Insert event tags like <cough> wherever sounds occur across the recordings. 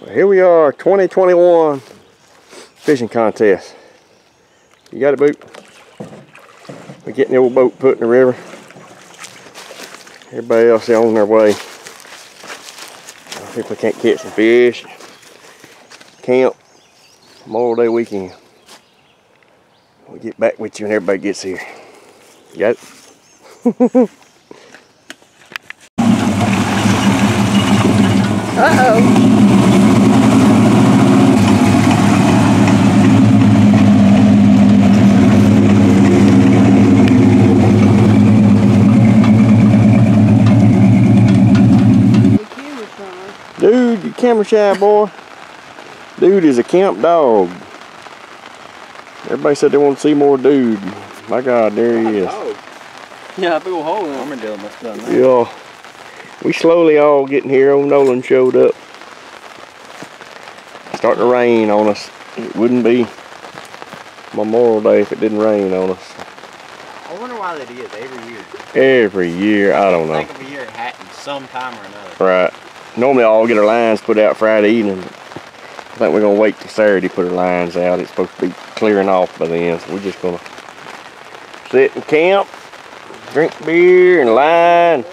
Well, here we are, 2021 fishing contest. You got it, boot? We're getting the old boat put in the river. Everybody else is on their way. I think we can't catch some fish. Camp. Memorial Day weekend. We'll get back with you when everybody gets here. You got it? <laughs> Uh-oh. Dude, you camera shy boy. Dude is a camp dog. Everybody said they want to see more dude. My God, there he is. Yeah, big old hole in Armadillo must have done that. Yeah. We slowly all getting here. Old Nolan showed up. Starting to rain on us. It wouldn't be Memorial Day if it didn't rain on us. I wonder why that is every year. Every year, I don't know. Think of a year it happens sometime or another. Right. Normally I'll get our lines put out Friday evening. I think we're gonna wait till Saturday to put our lines out. It's supposed to be clearing off by then, so we're just gonna sit and camp, drink beer and line.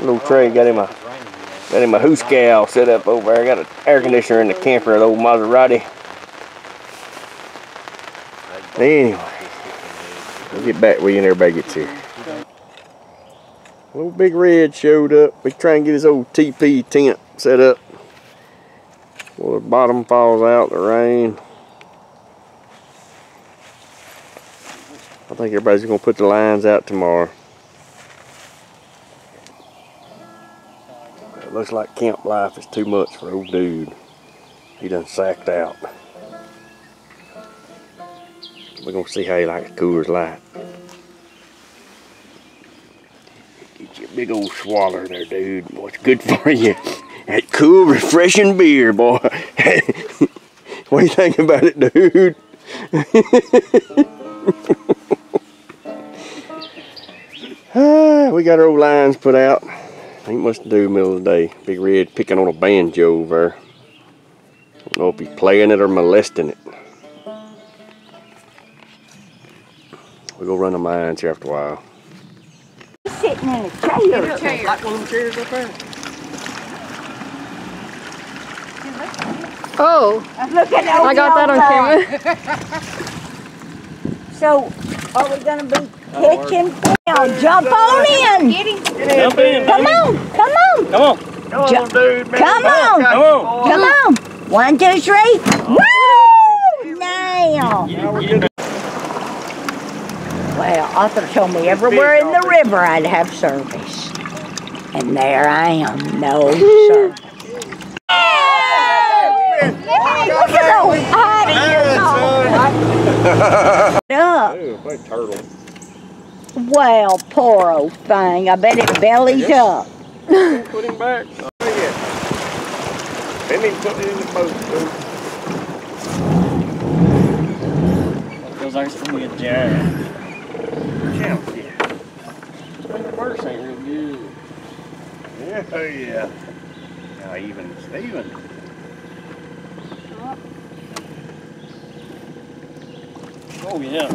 Little Trey got him a got him a hoosegow set up over there. Got an air conditioner in the camper, the old Maserati. Anyway, we'll get back with you when everybody gets here. Little Big Red showed up. We try and get his old TP tent set up. Well, the bottom falls out, the rain. I think everybody's gonna put the lines out tomorrow. It looks like camp life is too much for old dude. He done sacked out. We're gonna see how he likes Coors Light. Get you a big old swaller there, dude. What's good for you? That cool, refreshing beer, boy. <laughs> what do you think about it, dude? <laughs> Ah, we got our old lines put out. Ain't much to do middle of the day. Big Red picking on a banjo over. Don't know if he's playing it or molesting it. We'll go run the mines here after a while. Sitting in a chair. Like one of them chairs up there. Oh, Look at I got that on camera. <laughs> So, are we gonna be catching? Now, jump on in. Jump in, Come on, come on, Come on. Come on, dude, man. come on. Come on. come on. One, two, three. Woo! Now. Well, Arthur told me everywhere in the river I'd have service. And there I am, no service. Look at those hiding up. Turtle. Well, poor old thing. I bet it bellies up. Put him back. Oh, yeah. They need to put it in the boat, dude. Feels like it's gonna be Champ, yeah. The first ain't real good. Yeah, oh yeah. Now even Steven. Oh yeah.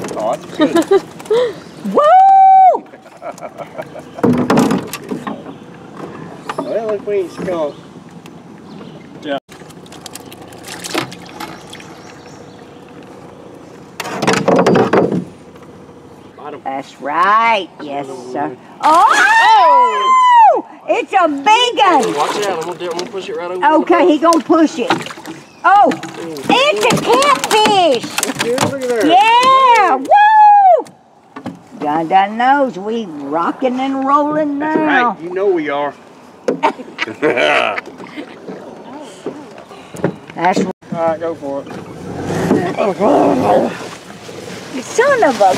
Good. <laughs> Woo! well, if we ain't skunk. Bottom. That's right. Yes, sir. Oh! It's a big one. Watch out. I'm gonna, push it right over. Okay, he gonna push it. Oh, it's a catfish. Yeah, look. Yeah, woo! Dun dun knows we rocking and rolling That's now. right. You know we are. That's <laughs> Alright, go for it. <laughs> son of a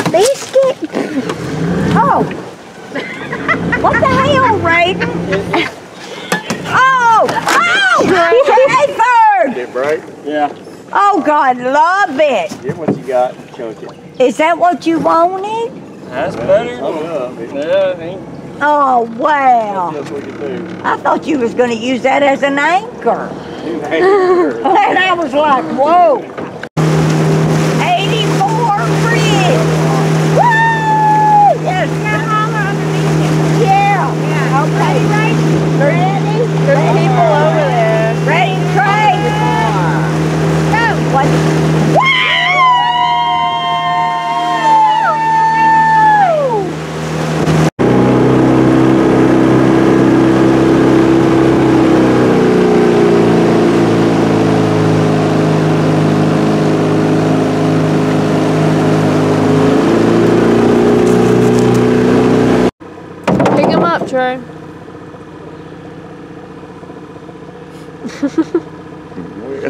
biscuit. <laughs> Oh, what the hell, Raiden? <laughs> Oh, oh, Rayford! Did right? Yeah. Oh God, love it. Get what you got and chunk it. Is that what you wanted? That's better. Sum it up. It's Yeah, Oh wow. just what you do. I thought you was gonna use that as an anchor. <laughs> And I was like, whoa. 84 bridge. Woo! Yes, Yeah. Yeah. Okay. Ready? There's people over there. Ready, Trey? Go. What? Woo! Pick him up, Trey.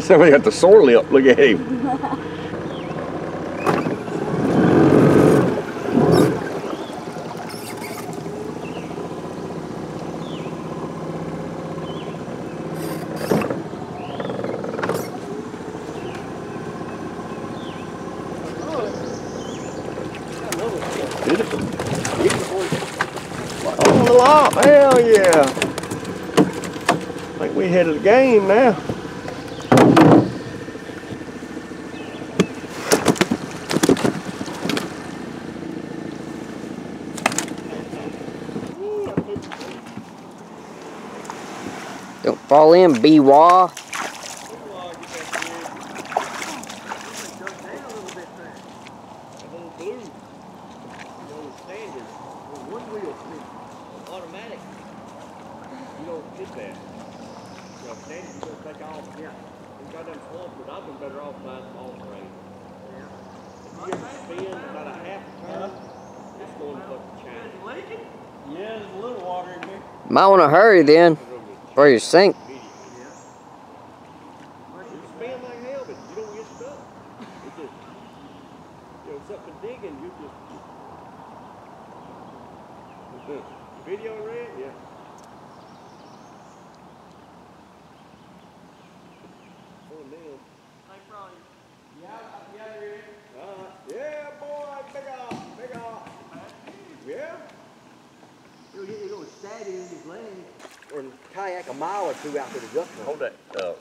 <laughs> Somebody got the sore lip. Look at him. <laughs> Did it? On the lot. Hell yeah. I think we headed the game now. Don't fall in, B-Wah. You that. You know, standing, you don't take off. Yeah. You got them slumps, but I've been better off buying small frame. Yeah. If you ever spin about a half a turn, it's going to fucking China. Yeah, there's a little water in here. Might want to hurry then, before you sink. You spin like hell, but you don't get stuck. It's just, you know, something digging, you just. Video red? Yeah. Fun then. Uh, yeah, boy, big off, big off. Yeah? You'll get your little steady in his leg. Or kayak a mile or two out to the junction. Hold that up.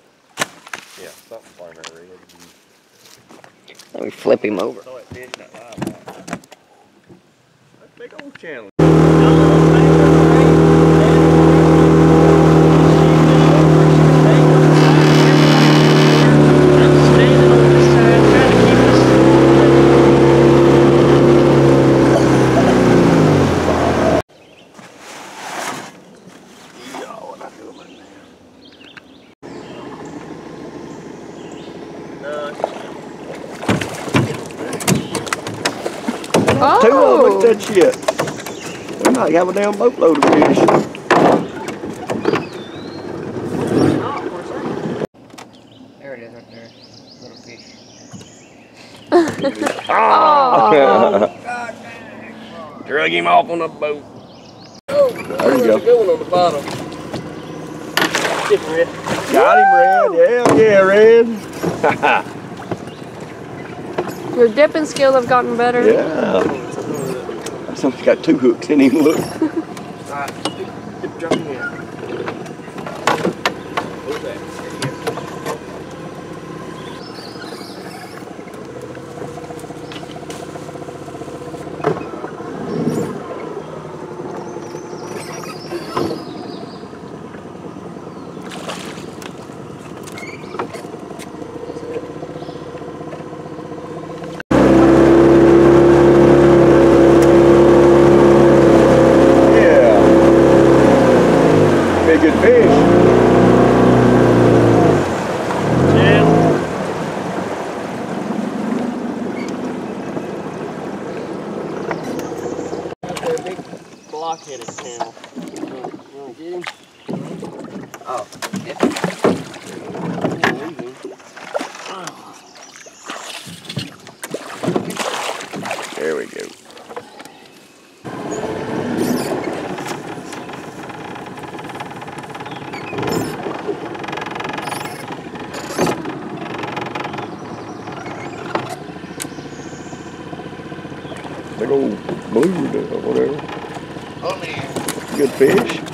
Yeah, something flying there red. Let me flip him over. That fish in that live wire. That's big old channel. Two of them, look at that shit. We might have a damn boatload of fish. There it is right there. Little fish. <laughs> <laughs> Drug him off on the boat. there you go. Good one on the bottom. Red. Got him, Red. Yeah, yeah, Red. Your dipping skills have gotten better. <laughs> yeah. Somebody's got two hooks in him, look. Jump in. Yeah. Be a good fish. Big old blue or whatever. oh man. Good fish.